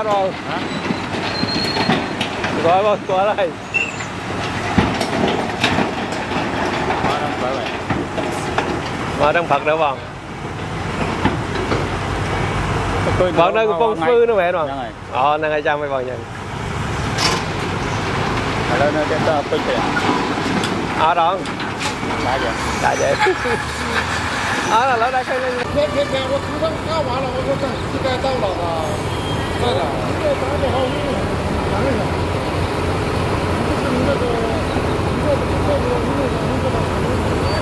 qua rồi Hả? rồi bác qua đây mà đang phật nữa không phật đây con phư nó mẹ rồi ờ đang hai trăm mấy vòng nhận ở đây nó tên tôi tiền ờ đó đã vậy đã vậy ờ là lỡ đây cái này 一个三百毫升，两个人。不是你那个，一个那个那个瓶子？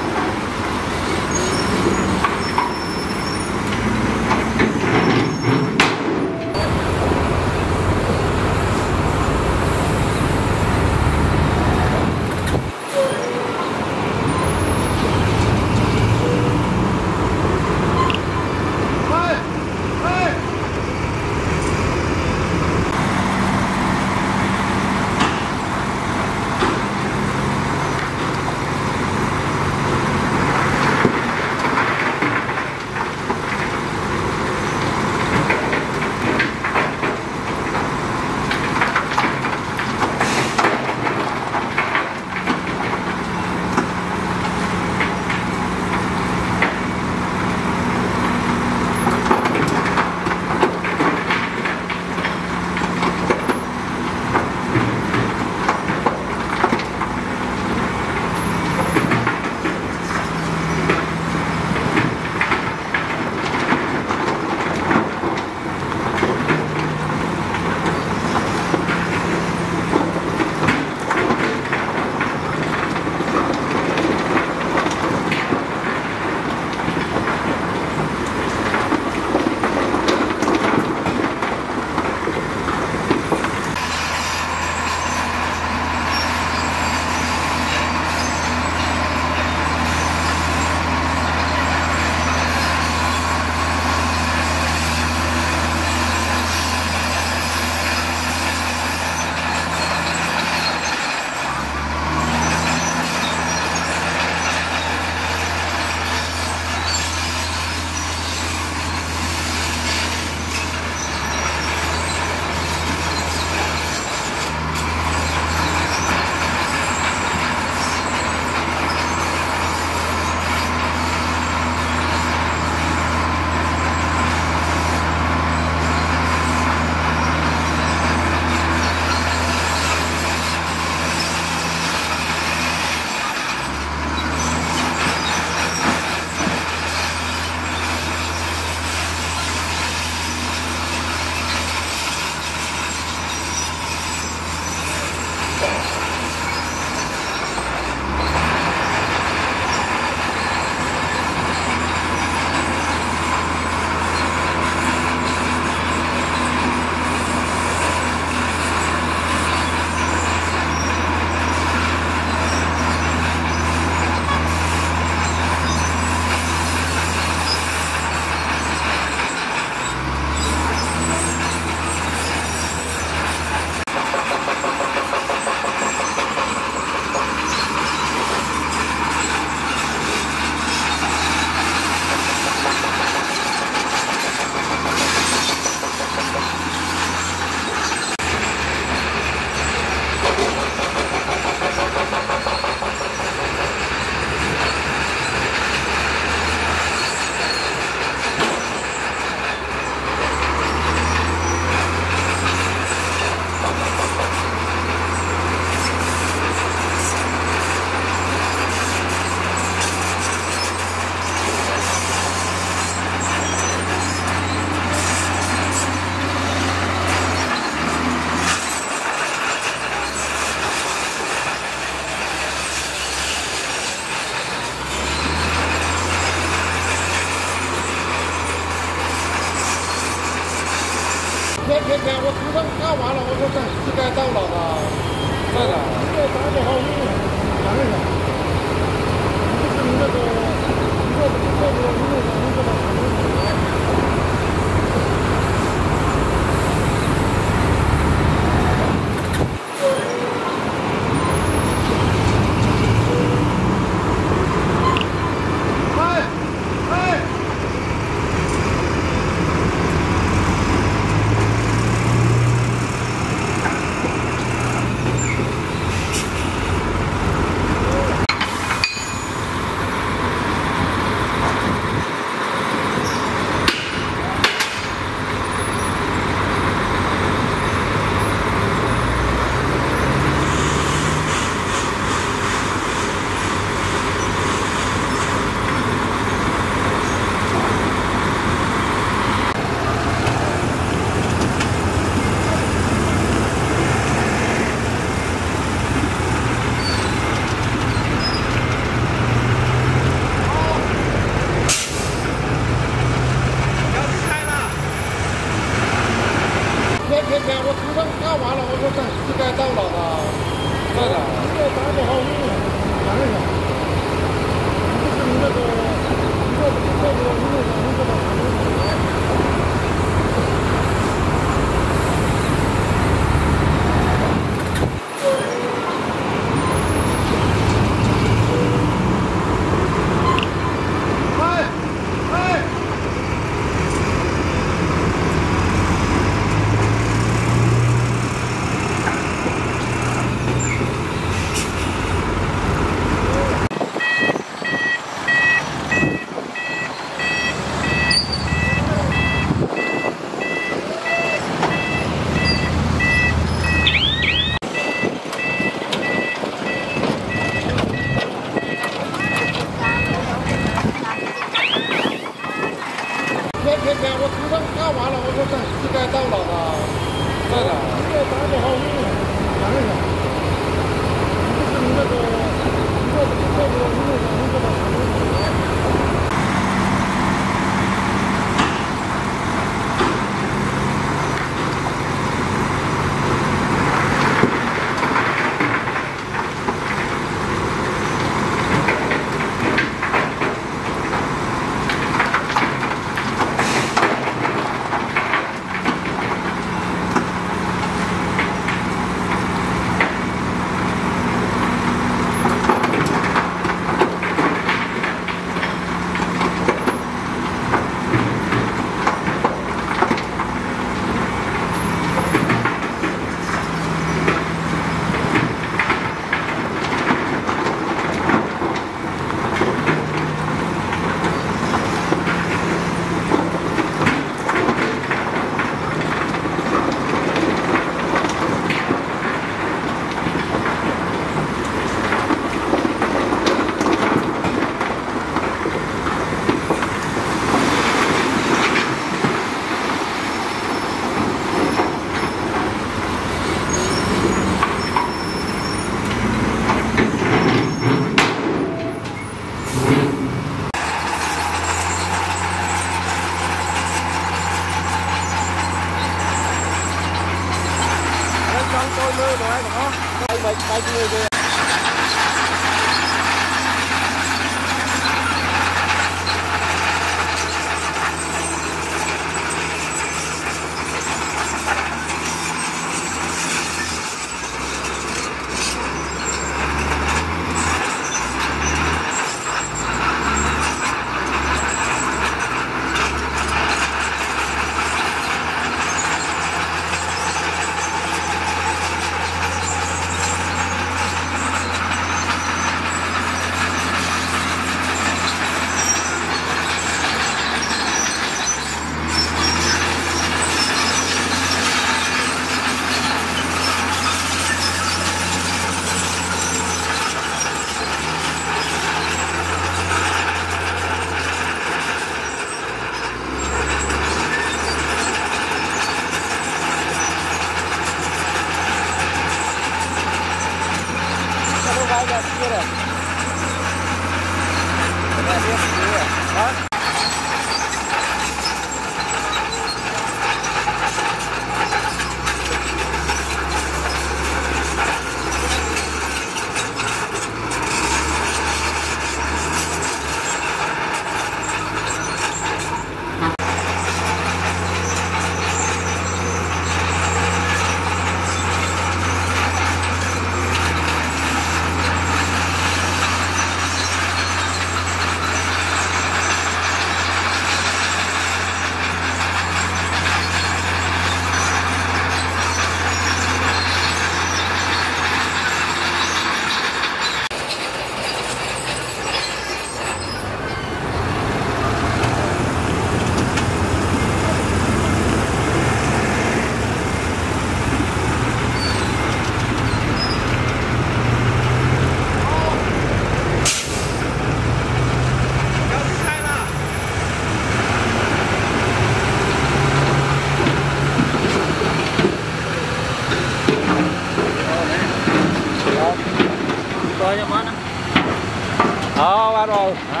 Rồi. Hả?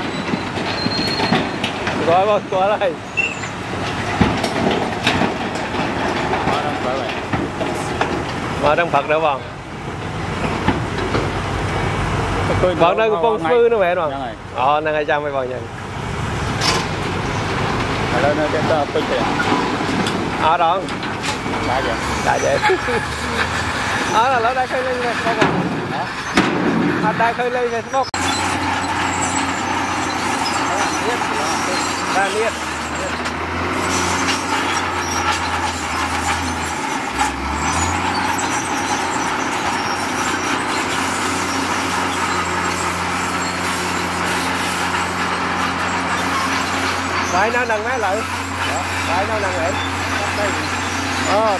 Rồi, đây. Đông phải vậy. Mà đang Phật nữa vâng. Tôi Vâng đây nấu phong phư nữa mẹ rồi. Ờ, năng hai trăm mấy vâng nhận. Hello nó cho tôi apple kìa. Ờ rồi. Ba giờ. Đại vậy. Ờ là lỡ đây khơi lên? Anh đây khơi lên về không? Ra liệt. Vậy nào nằng mấy lại? Bài nào nằng em? Đây. Ờ,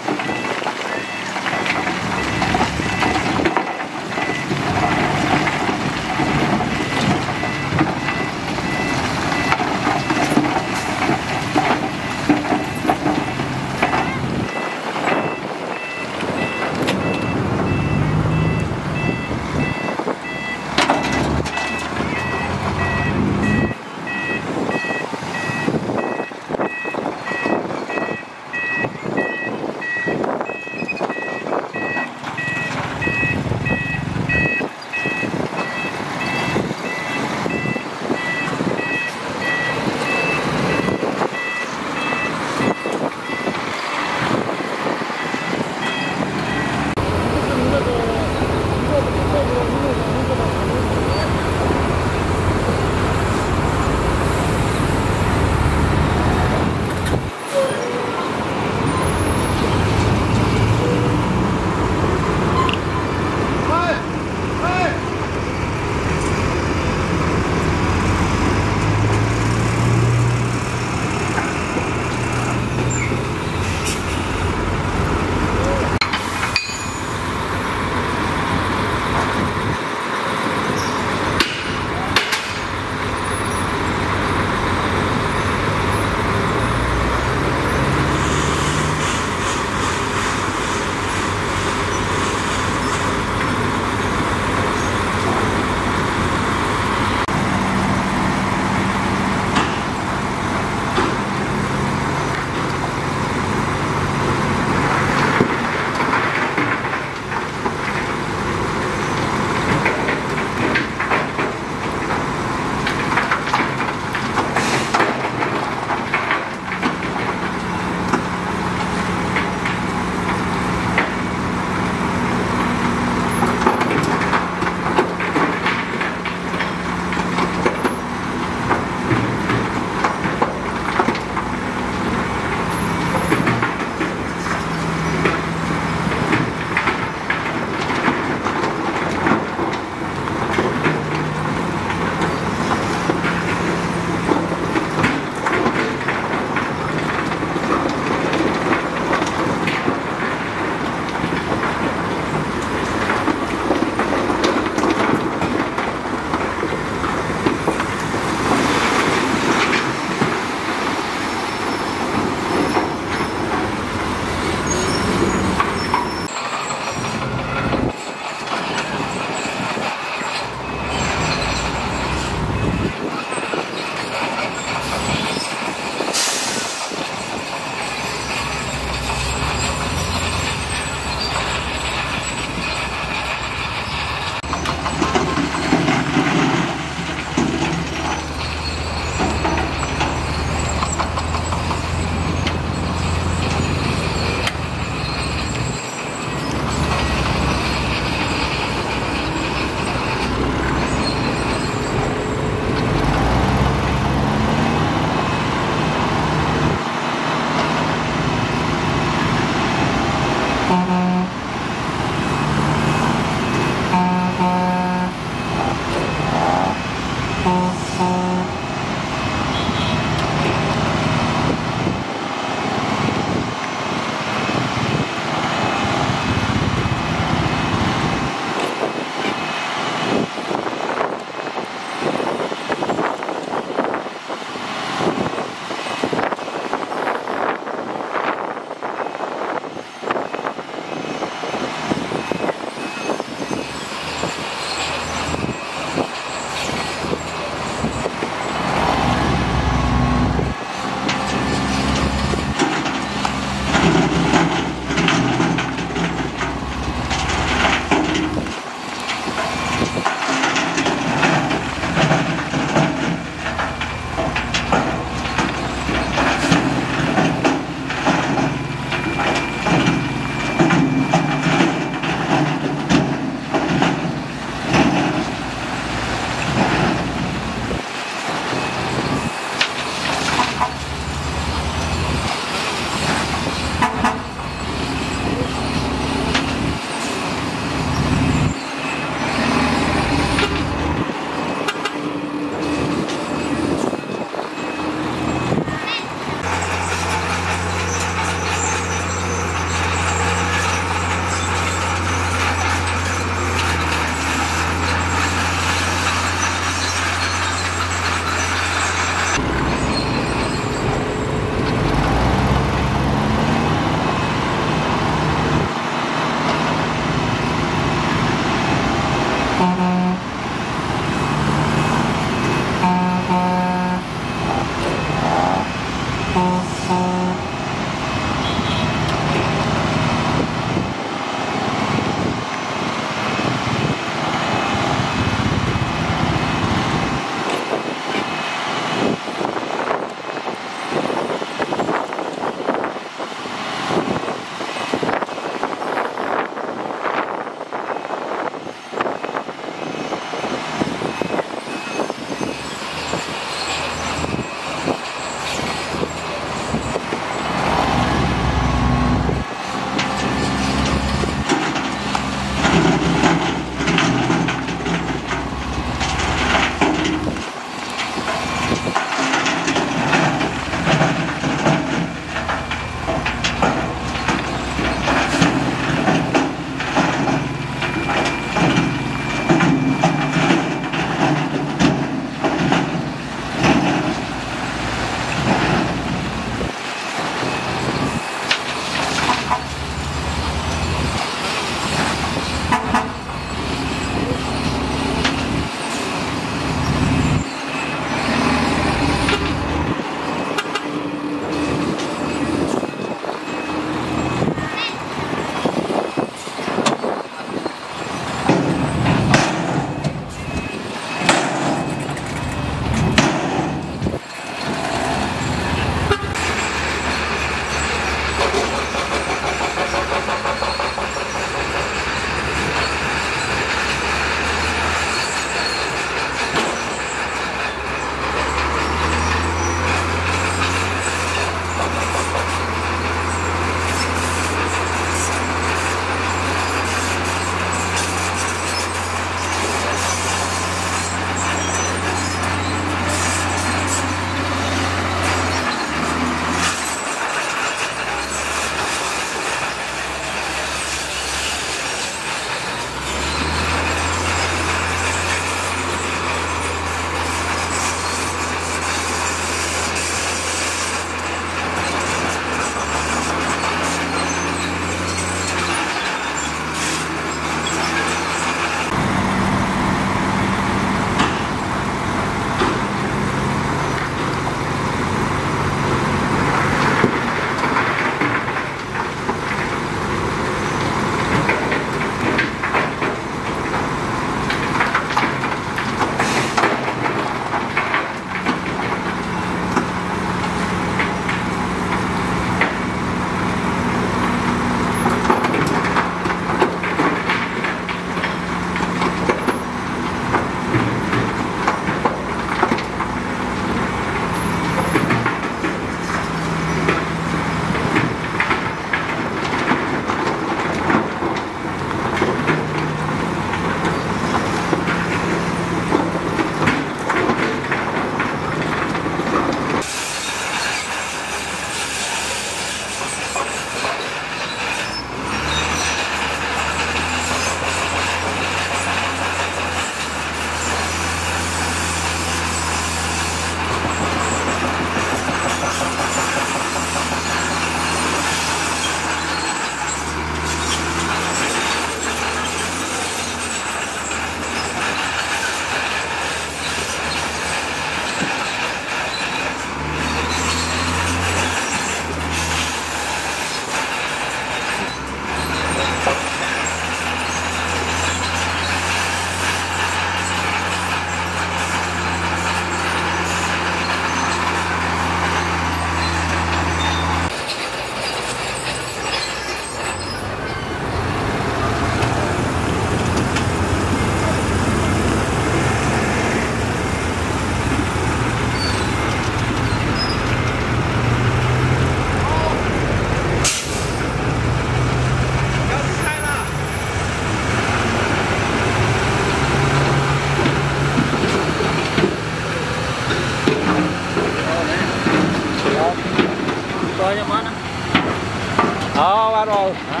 qua rồi Hả?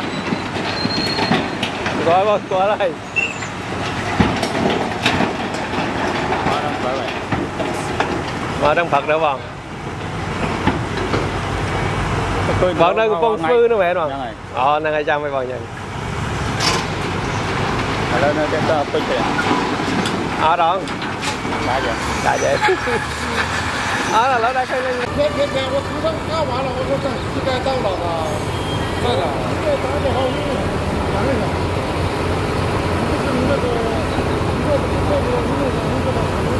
rồi vâng qua đây mà đang phật nữa vâng vâng đây con phư nữa mẹ rồi ờ đang hai trăm mấy vâng nhận lên đây ta pin kìa ờ đòn đã vậy đã vậy ờ là lỡ đây cái này 你这打的好，你打的啥？你不是你那个，你这这个你那个那个。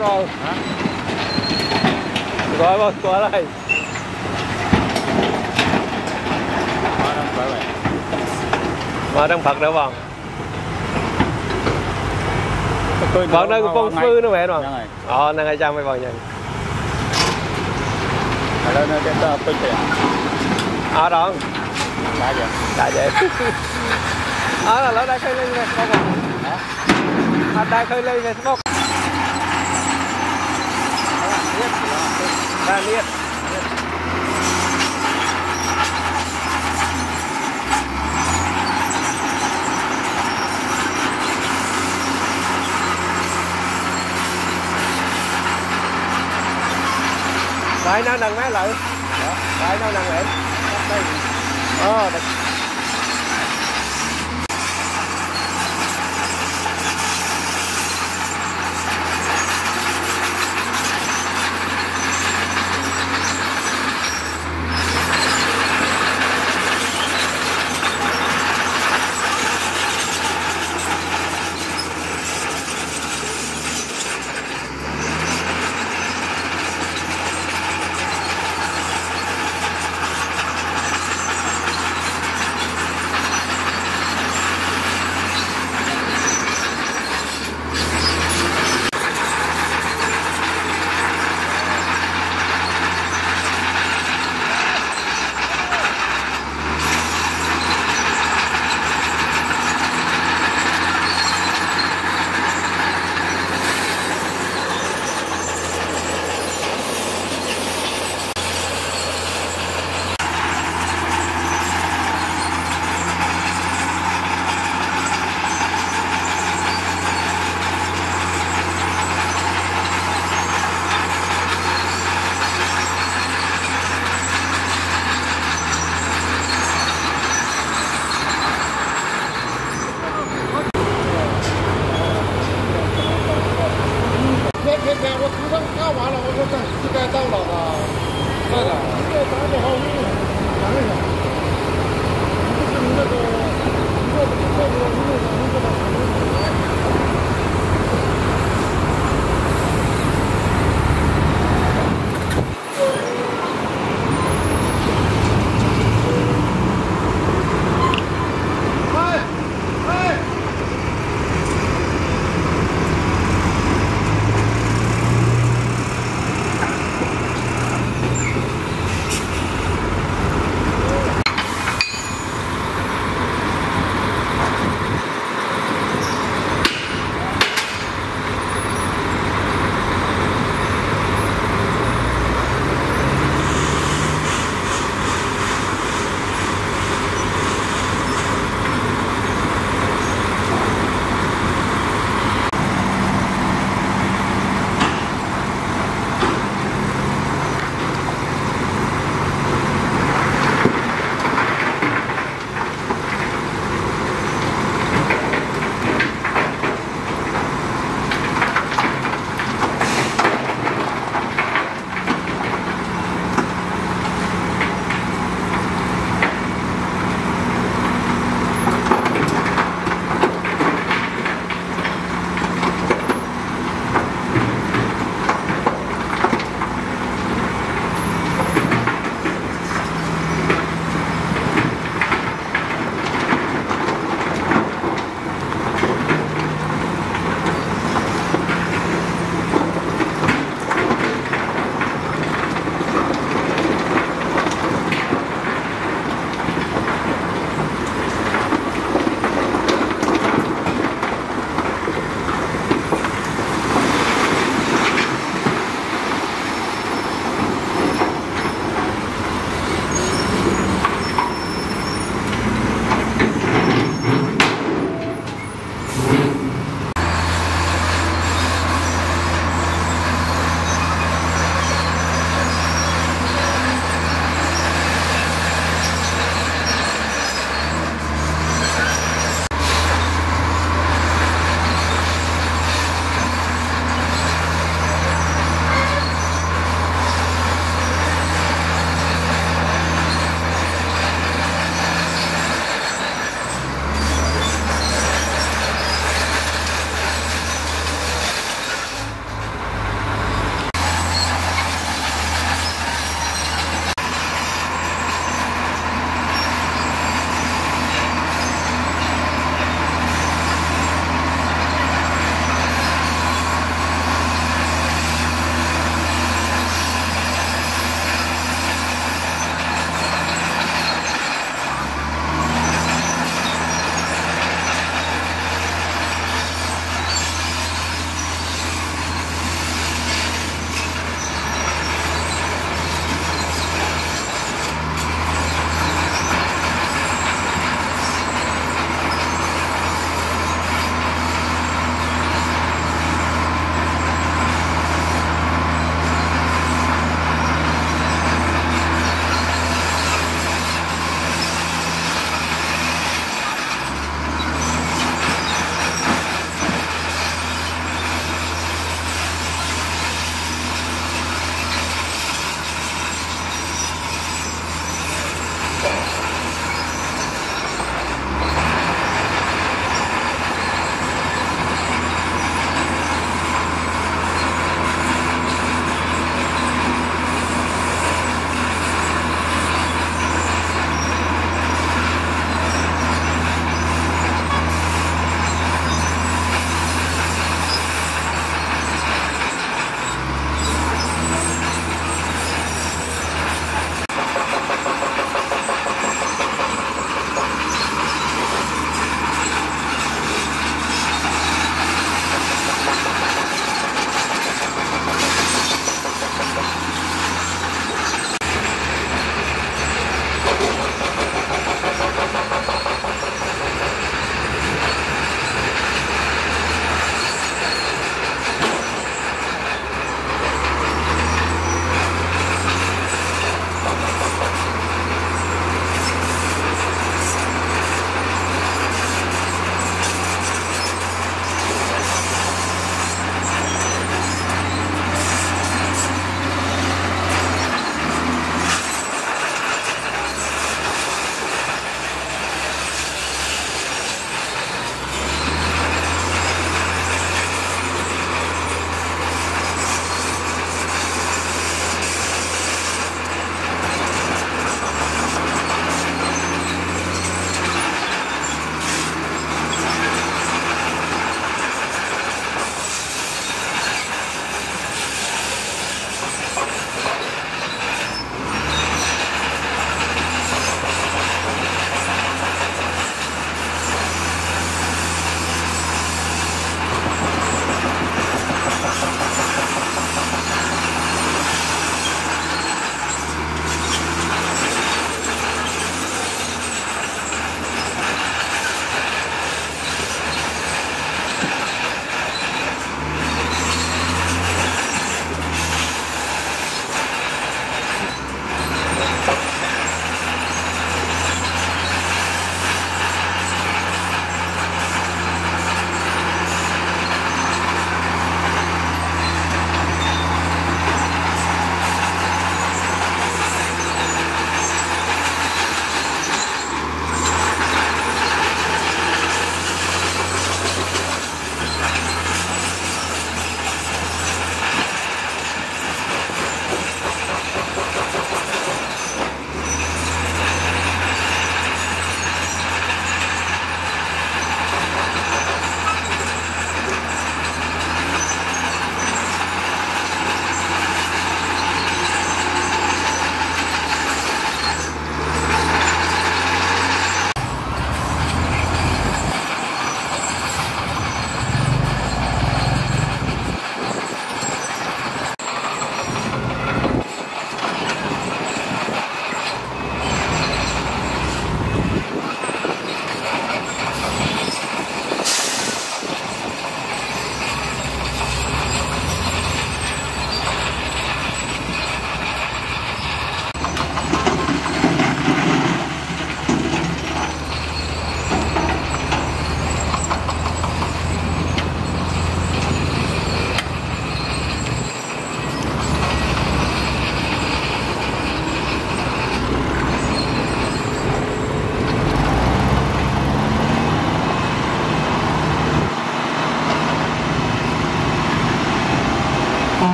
Rồi. Hả? Rồi, rồi, qua đây. Mà đang Phật đâu bọn Bọn đang phong phư nó mẹ rồi Dạ. Ờ, đang hai trăm mấy bọn nhận Ở đây nó cái ta bích kìa. Ờ, đó Đã vậy. Đại vậy Ờ, là lỡ đây khơi lên Facebook Hả? Anh đang khơi lên về Facebook Đang liệt Đấy, nó nâng máy lại. Đấy, nó nâng lại Đây Ờ,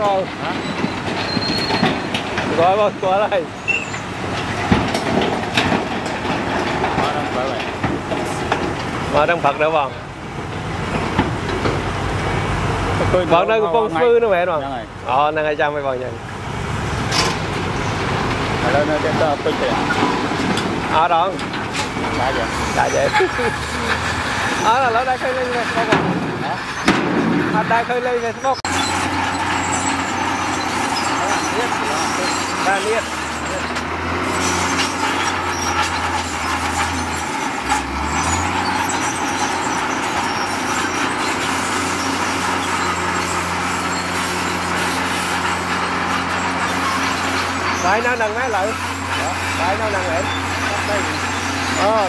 không hả? Gọi một của này hóa đang phật nữa không bọn đây con sư nữa mẹ rồi. Rồi. ờ năng hai trăm mấy bọn nhận Mà lên nó cho tôi tôi tiền ờ đó. Đã vậy. Đại vậy. Ờ là lỡ đây khơi lên về không hả? À đây khơi lên về không ra niết phải nó nâng máy lại? Phải nó nâng lại đây ờ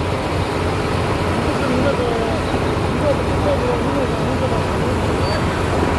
그래도 이거 부터 보면 눈을 감는 것 같아요.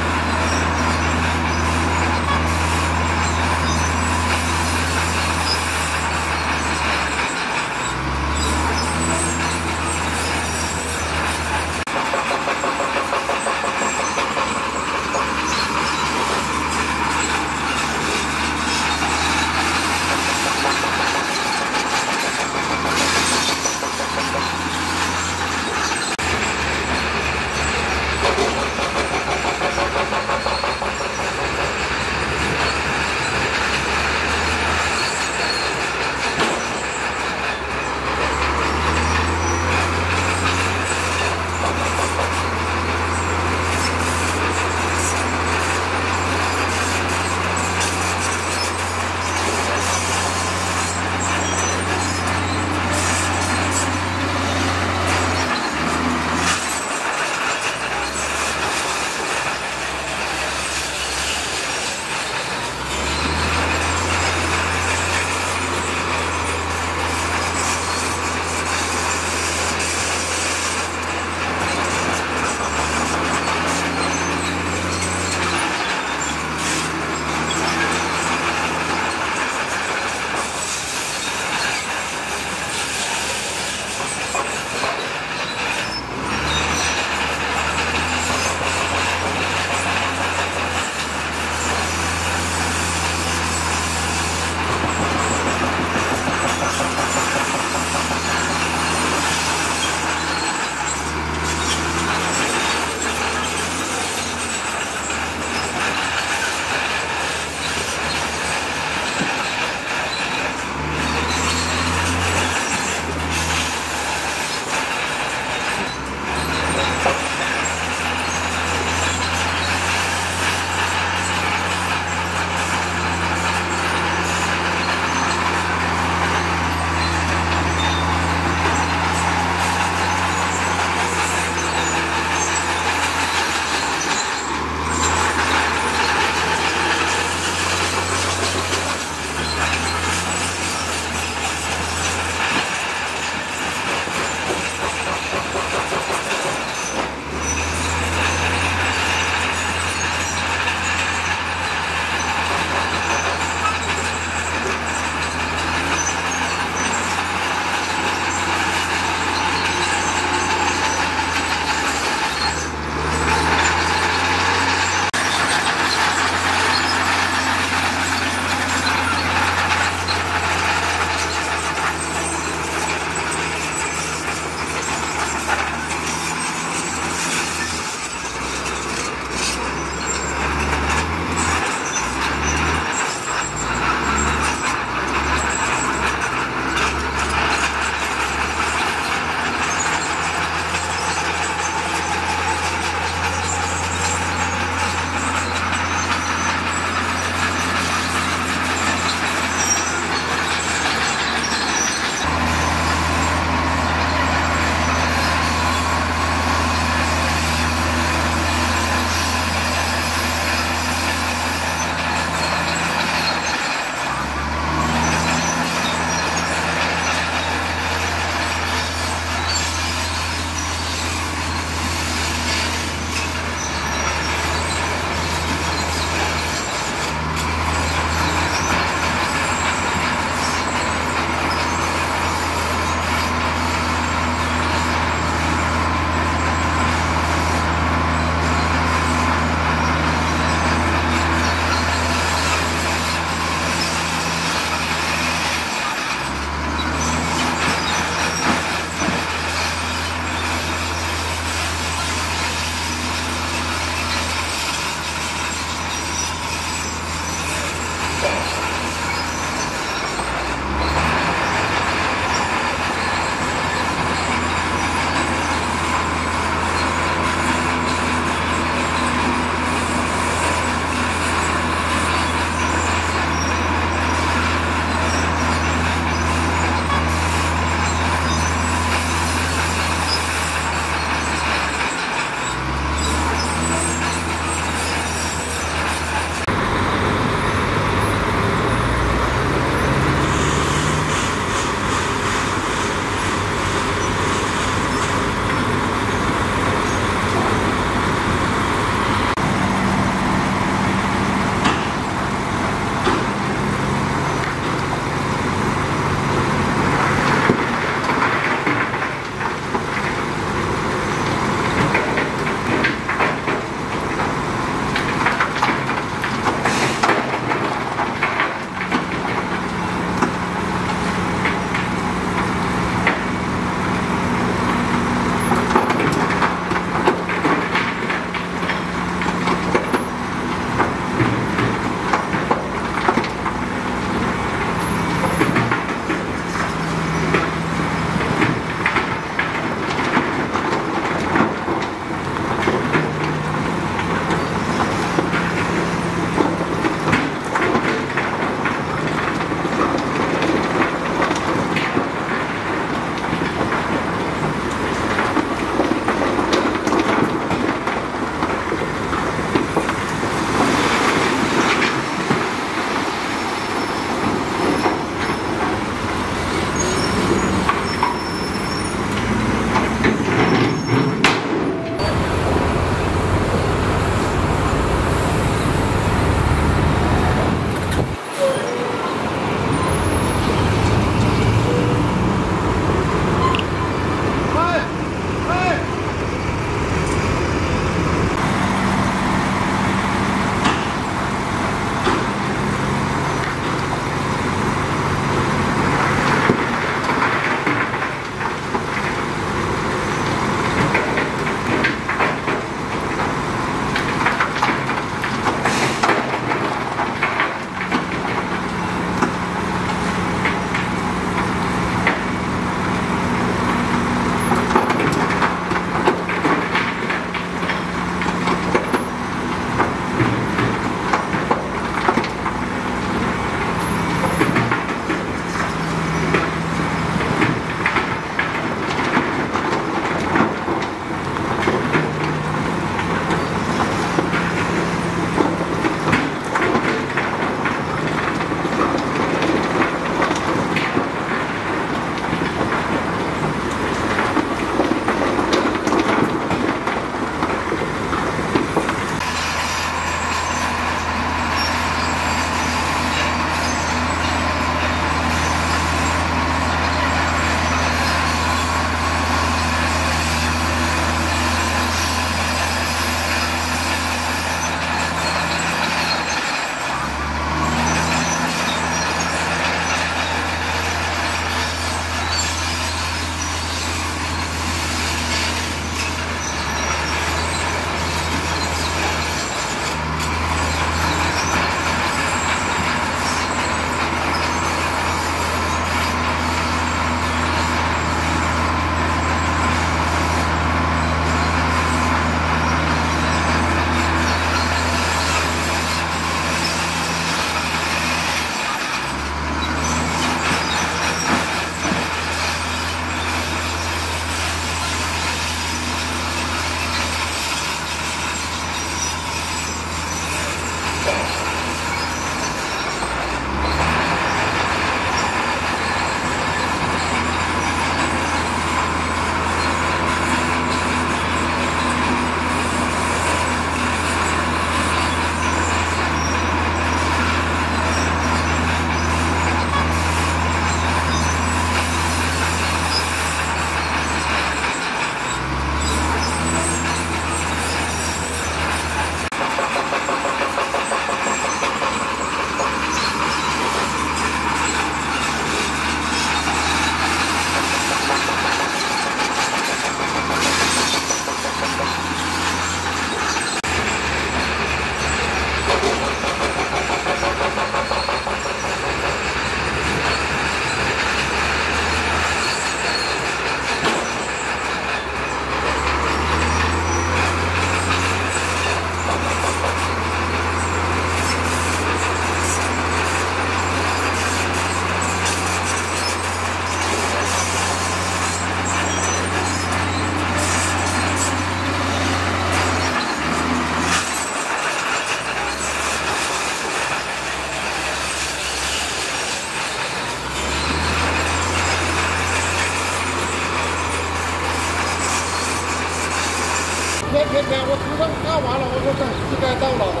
天天，我头上干完了，我说这这该到了吧？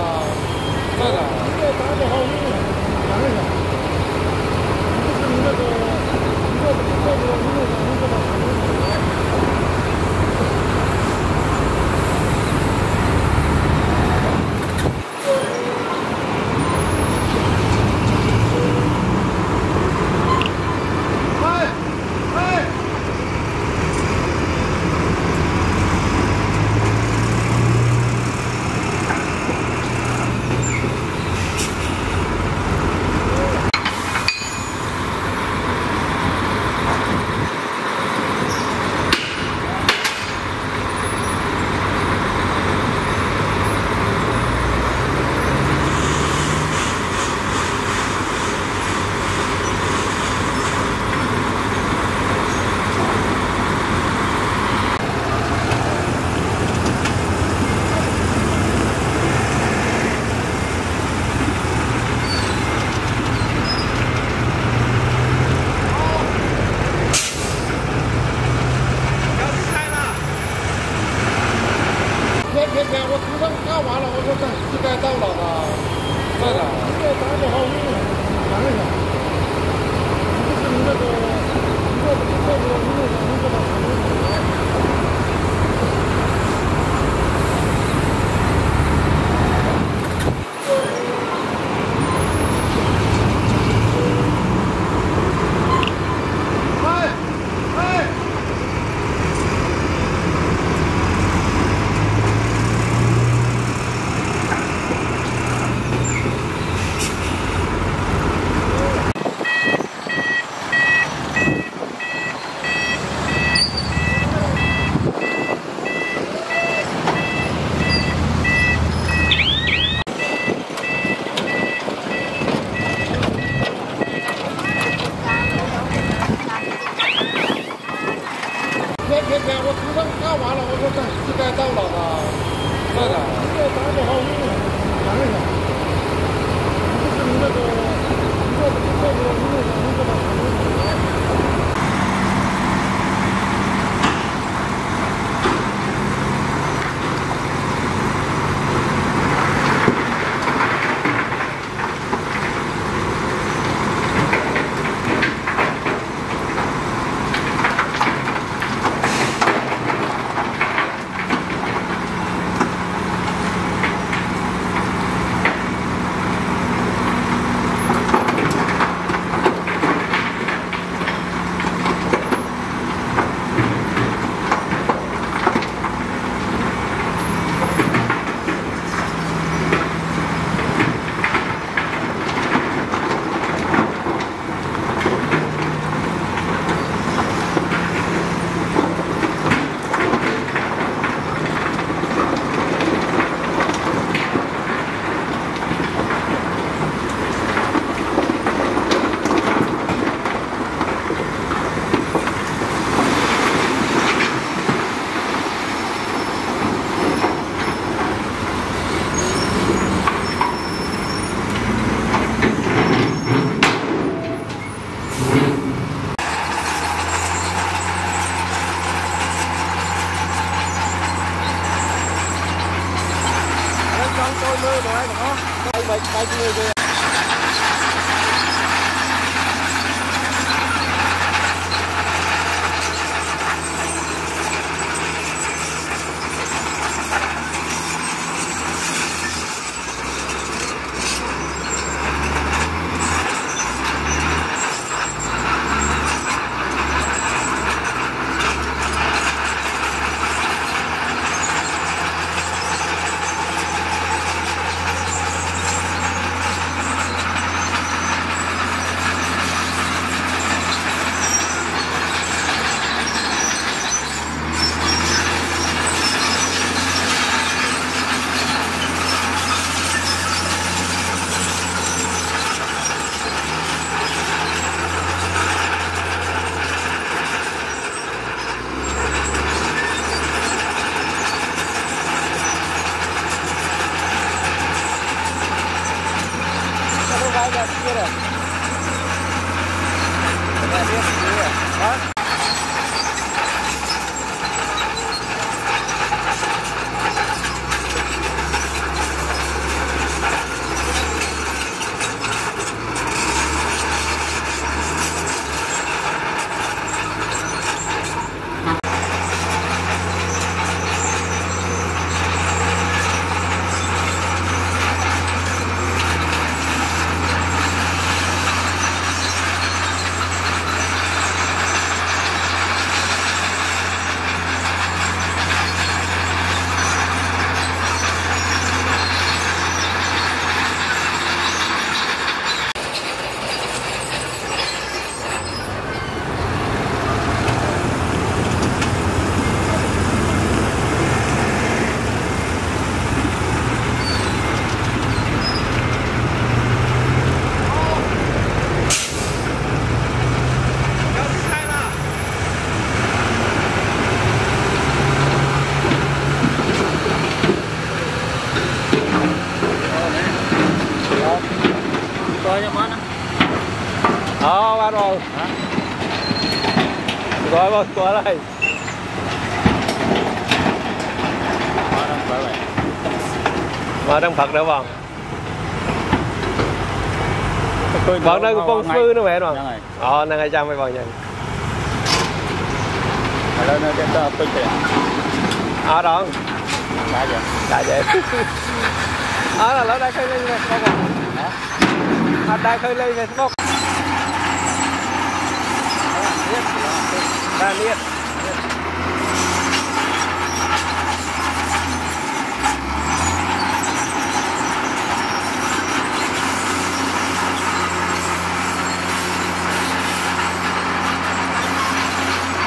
到了，现在打不好，我讲一下。那个你这个这个这个这个这个这个。Đang bởi vậy mà trong phật nữa tôi vâng đây con sư nữa mẹ Dạ rồi rồi. ờ năng hai trăm mấy vâng nhận Mà lên nó cho tôi tiền ờ đó. Đã vậy. Đại vậy. Ờ là lỡ đây khơi lên không hả? À đây khơi lên về không ra niết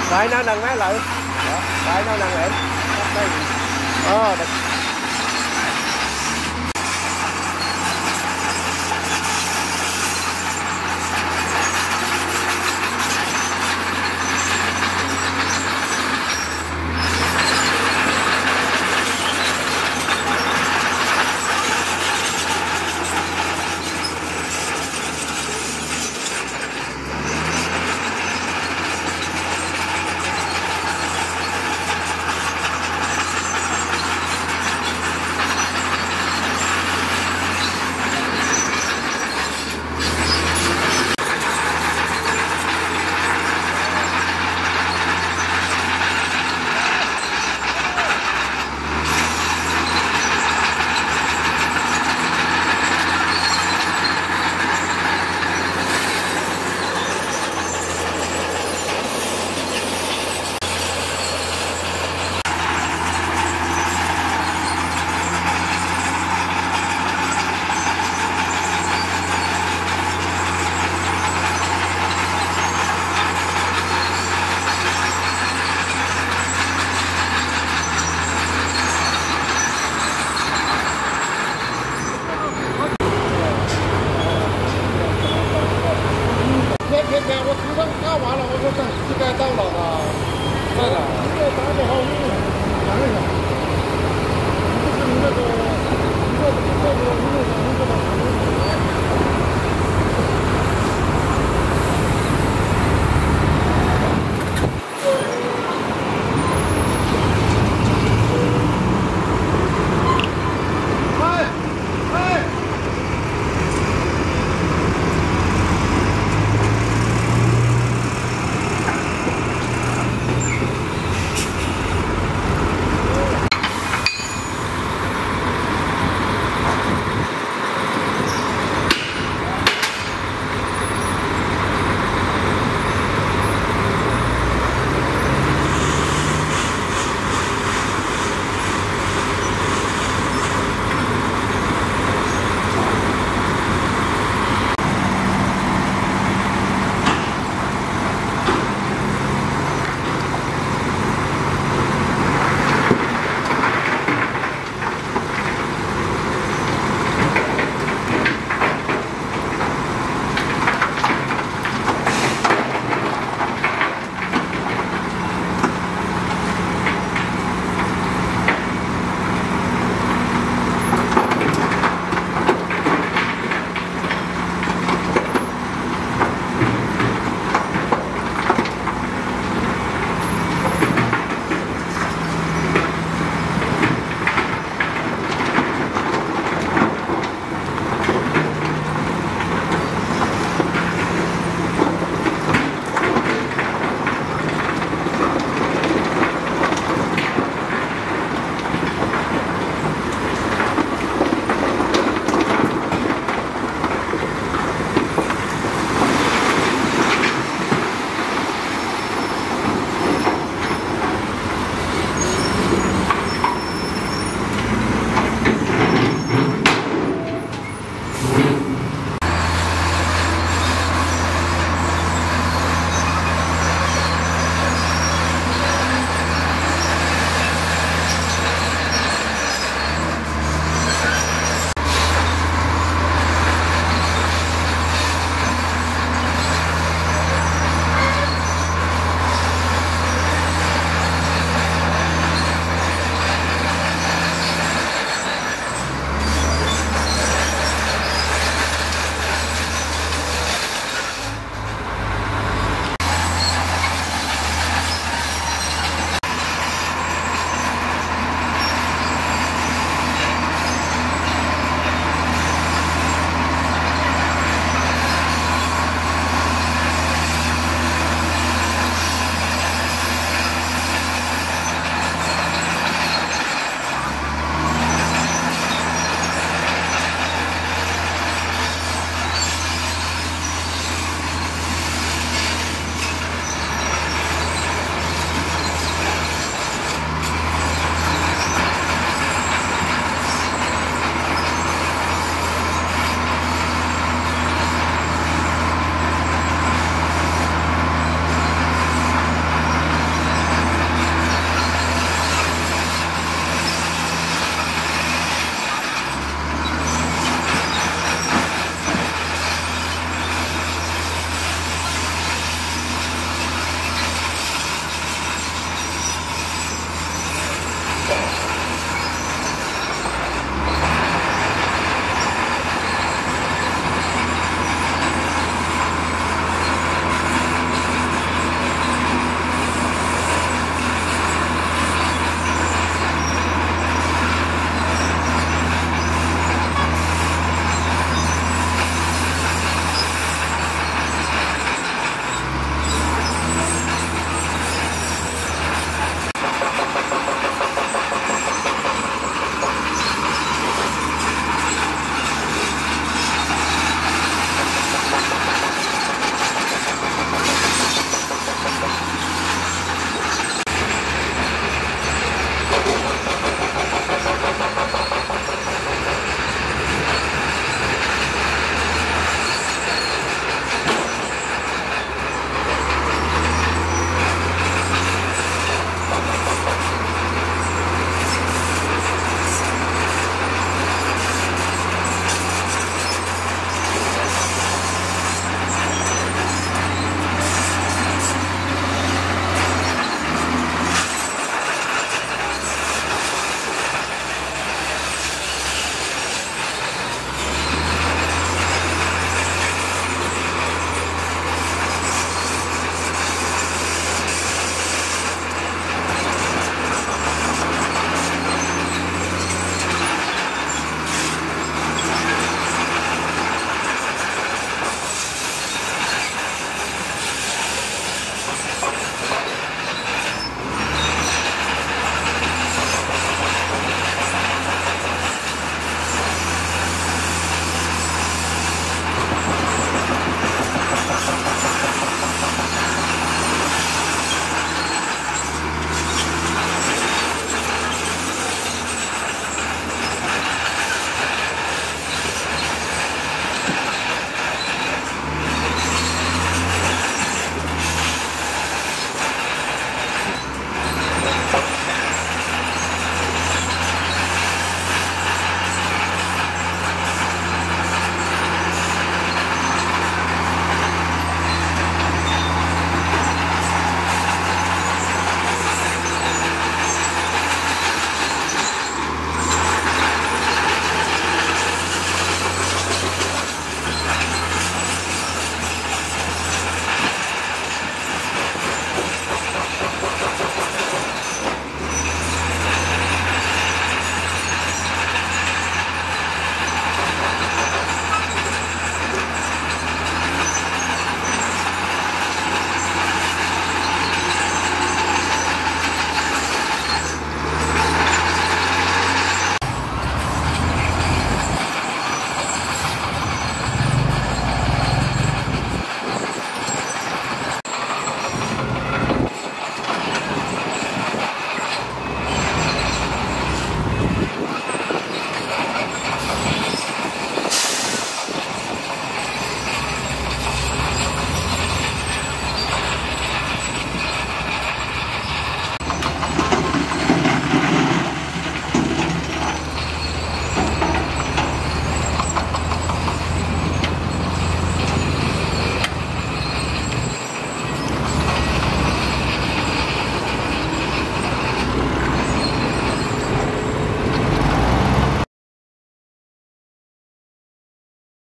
Phải nó nâng máy lại. Phải nó nâng lại Ờ,